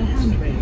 the handbrake.